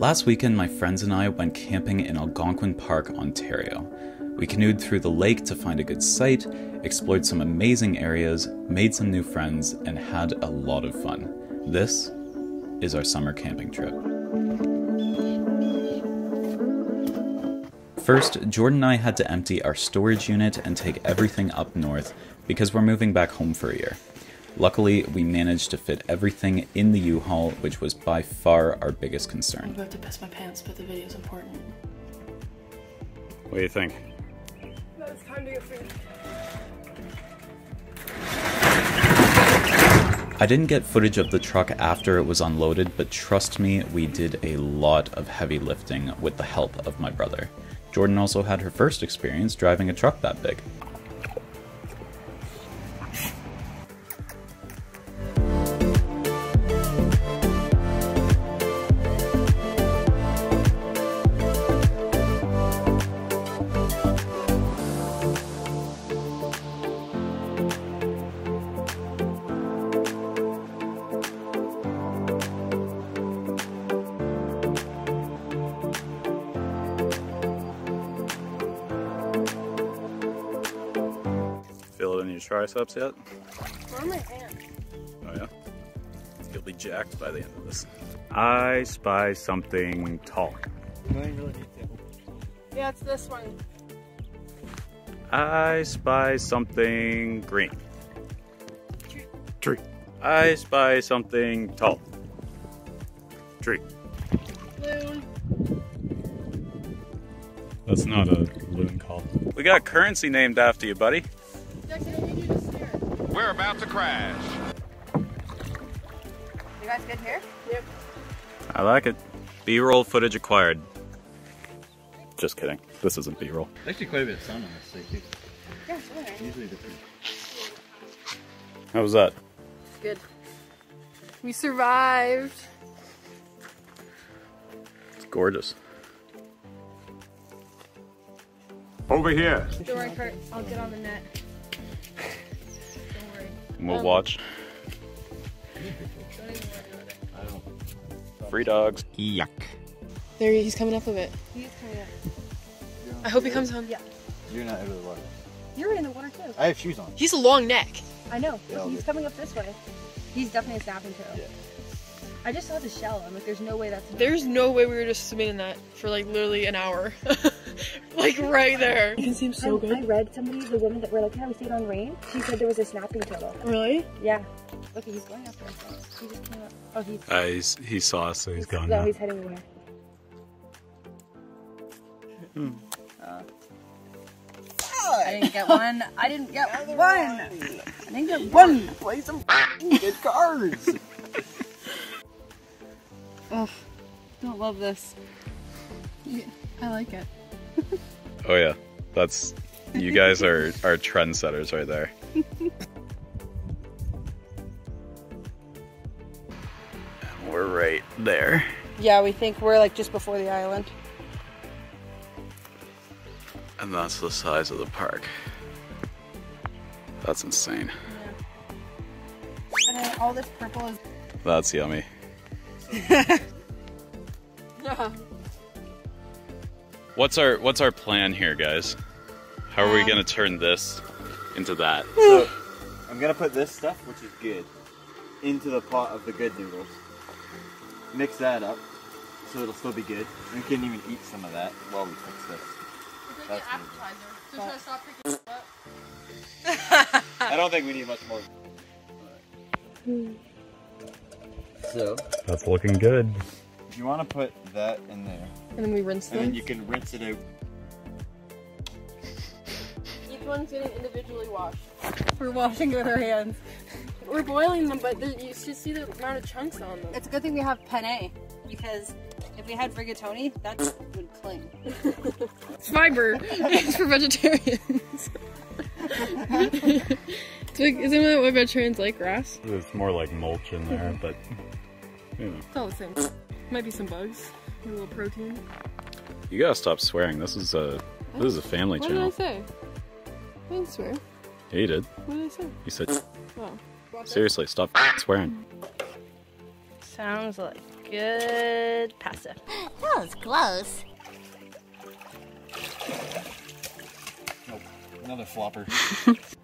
Last weekend, my friends and I went camping in Algonquin Park, Ontario. We canoed through the lake to find a good site, explored some amazing areas, made some new friends, and had a lot of fun. This is our summer camping trip. First, Jordan and I had to empty our storage unit and take everything up north because we're moving back home for a year. Luckily, we managed to fit everything in the U-Haul, which was by far our biggest concern. I'm concern. about to piss my pants, but the video's important. What do you think? It's time to get food. I didn't get footage of the truck after it was unloaded, but trust me, we did a lot of heavy lifting with the help of my brother. Jordan also had her first experience driving a truck that big. Triceps yet? On my hand. Oh yeah? You'll be jacked by the end of this. I spy something tall. Yeah, it's this one. I spy something green. Tree. I spy something tall. Tree. Loon. That's not a loon call. We got currency named after you, buddy. We're about to crash. You guys good here? Yep. I like it. B-roll footage acquired. Just kidding. This isn't B-roll. Actually, quite a bit of sun on this thing too. Yeah, sure. Usually different. How was that? Good. We survived. It's gorgeous. Over here. Don't worry, Kurt. I'll get on the net. Don't. We'll Um, watch. Don't even worry about it. Free dogs. Yuck. There, he's coming up a bit. He's coming up. I hope he comes home. Yeah. You're not out of the water. You're in the water too. I have shoes on. He's a long neck. I know. Yeah, he's coming up this way. He's definitely a snapping turtle. Yeah. I just saw the shell. I'm like, there's no way that's. There's no way we were just swimming in that for like literally an hour. like right there. You can see him so I, I read somebody, the woman that we're like, yeah, we stayed on rain. She said there was a snapping turtle. Really? Yeah. Look, he's going after us. He just came up. Oh, he's. Uh, he's, he saw us, so he's gone no, now. he's heading away. I didn't get one. I didn't get one. I didn't get one. Play some good cards. Love this. I like it. Oh yeah, that's you guys are are trendsetters right there. We're right there. Yeah, we think we're like just before the island. And that's the size of the park. That's insane. Yeah. And then all this purple is. That's yummy. What's our what's our plan here, guys? How are we Um, gonna turn this into that? so, I'm gonna put this stuff, which is good, into the pot of the good noodles. Mix that up, so it'll still be good. We can even eat some of that while we fix this. That's an appetizer. Just to stop picking up. I don't think we need much more. So, That's looking good. If you want to put that in there, And then we rinse and then you can rinse it out. Each one's getting individually washed. We're washing with our hands. We're boiling them, but you should see the amount of chunks on them. It's a good thing we have penne because if we had rigatoni, that would cling. It's fiber. it's for vegetarians. it's like, isn't that what vegetarians like? Grass? It's more like mulch in there, but you know. It's all the same. Might be some bugs. A little protein. You gotta stop swearing. This is a this is a family What did I channel. say? I didn't swear. Yeah, you did. What did I say? You said Oh. seriously, stop swearing. Sounds like Good passive. That was close. Nope. Another flopper.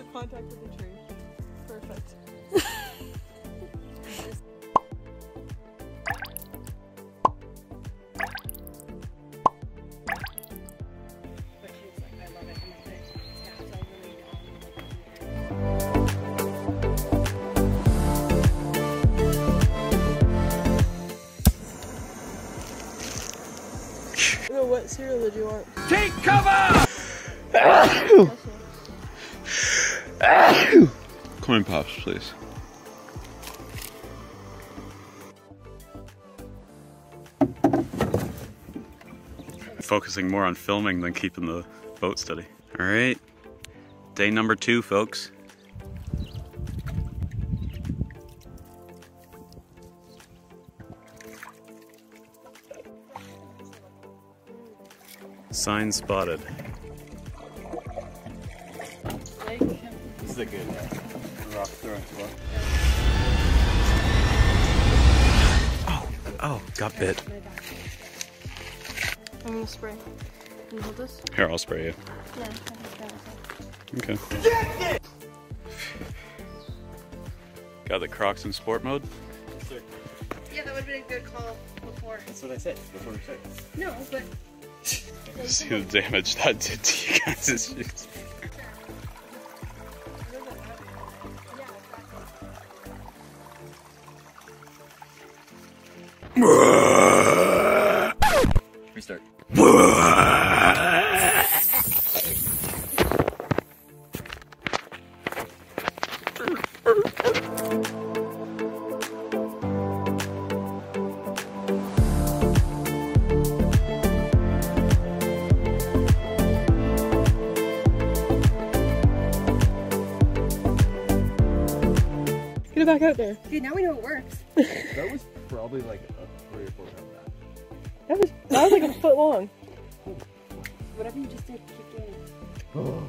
of contact with the tree. Perfect. What cereal did you want? Take cover! Corn Pops, please. Focusing more on filming than keeping the boat steady. All right, day number two, folks. Sign spotted. A good rock throwing spot. Oh, oh, got bit. I'm gonna spray. Can you hold this? Here, I'll spray you. Yeah, Okay. Got the Crocs in sport mode. Yeah, that would have been a good call before. That's what I said before we started. No, but See the damage that did to you guys' shoes. Restart. Get it back out there. dude, now we know it works. That was probably like That was that was like a foot long. Whatever you just did, keep doing it. Oh.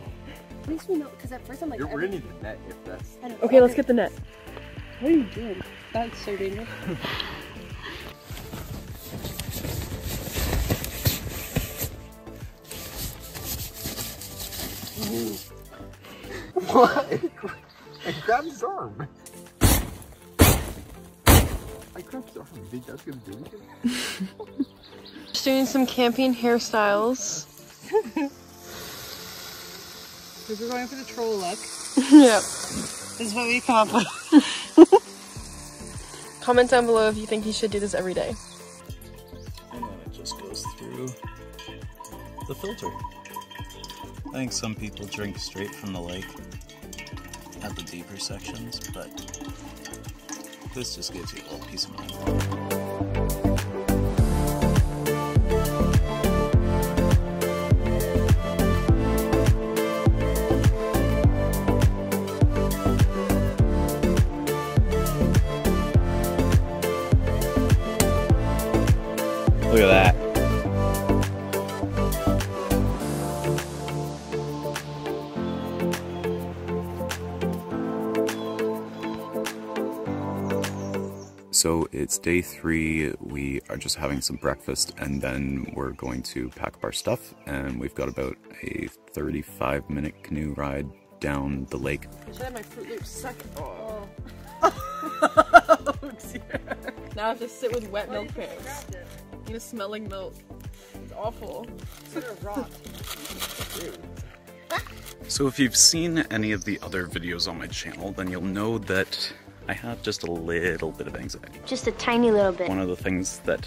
At least we know, because at first I'm like, You're, we're every- gonna need the net if that's. I know. Okay, let's get the net. What are you doing? That's so dangerous. What? I grabbed his arm. I grabbed his arm. You think that's gonna do anything? Just doing some camping hairstyles. We're going for the troll look. yep. This is what we come up with. Comment down below if you think he should do this every day. And then it just goes through the filter. I think some people drink straight from the lake at the deeper sections, but this just gives you a little peace of mind. So it's day three. We are just having some breakfast and then we're going to pack up our stuff. And we've got about a 35 minute canoe ride down the lake. I should have my Froot Loops second. Oh. now I have to sit with wet milk pails. You know, smelling milk. It's awful. So if you've seen any of the other videos on my channel, then you'll know that I have just a little bit of anxiety. Just a tiny little bit. One of the things that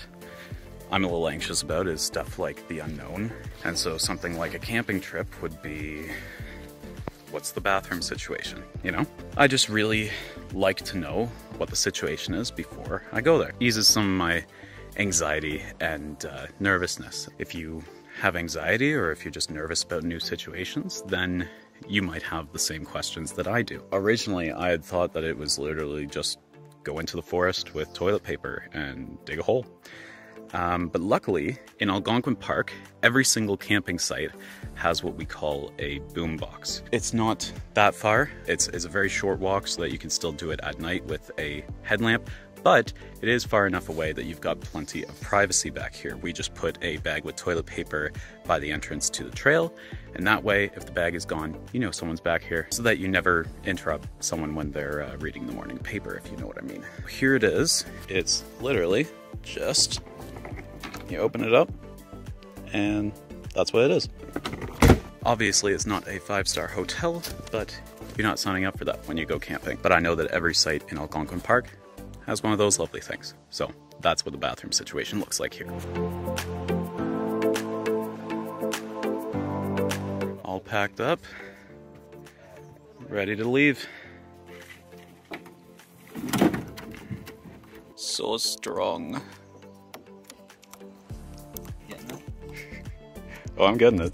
I'm a little anxious about is stuff like the unknown. And so something like a camping trip would be what's the bathroom situation, you know? I just really like to know what the situation is before I go there. Eases some of my anxiety and uh, nervousness. If you have anxiety or if you're just nervous about new situations, then you might have the same questions that I do. Originally, I had thought that it was literally just go into the forest with toilet paper and dig a hole. Um, but luckily, in Algonquin Park, every single camping site has what we call a boombox. It's not that far. It's, it's a very short walk so that you can still do it at night with a headlamp, but it is far enough away that you've got plenty of privacy back here. We just put a bag with toilet paper by the entrance to the trail, and that way, if the bag is gone, you know someone's back here so that you never interrupt someone when they're uh, reading the morning paper, if you know what I mean. Here it is. It's literally just you open it up, and that's what it is. Obviously, it's not a five star hotel, but you're not signing up for that when you go camping. But I know that every site in Algonquin Park has one of those lovely things. So that's what the bathroom situation looks like here. All packed up, ready to leave. So strong. Oh, I'm getting it.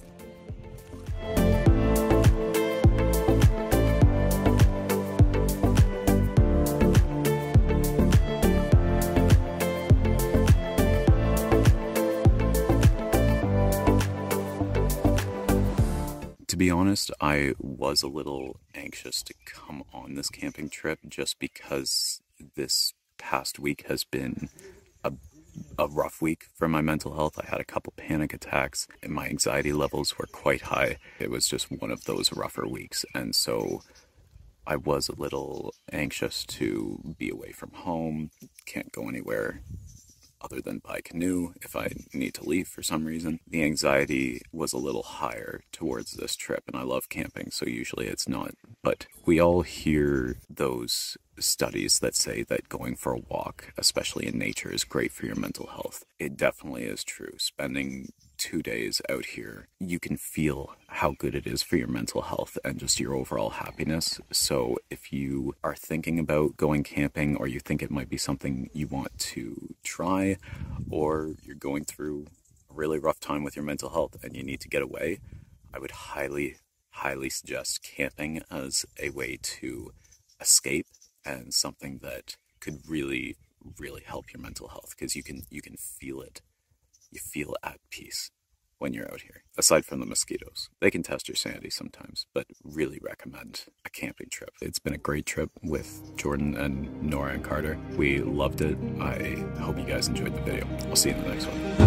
To be honest, I was a little anxious to come on this camping trip just because this past week has been a, a rough week for my mental health. I had a couple panic attacks and my anxiety levels were quite high. It was just one of those rougher weeks. And so I was a little anxious to be away from home, can't go anywhere other than by canoe if I need to leave for some reason. The anxiety was a little higher towards this trip, and I love camping, so usually it's not. But we all hear those studies that say that going for a walk, especially in nature, is great for your mental health. It definitely is true. Spending two days out here, you can feel how good it is for your mental health and just your overall happiness. So, if you are thinking about going camping or you think it might be something you want to try, or you're going through a really rough time with your mental health and you need to get away, I would highly, highly suggest camping as a way to escape and something that could really, really help your mental health because you can you can feel it you feel at peace when you're out here. Aside from the mosquitoes, they can test your sanity sometimes, but really recommend a camping trip. It's been a great trip with Jordan and Nora and Carter. We loved it. I hope you guys enjoyed the video. I'll see you in the next one.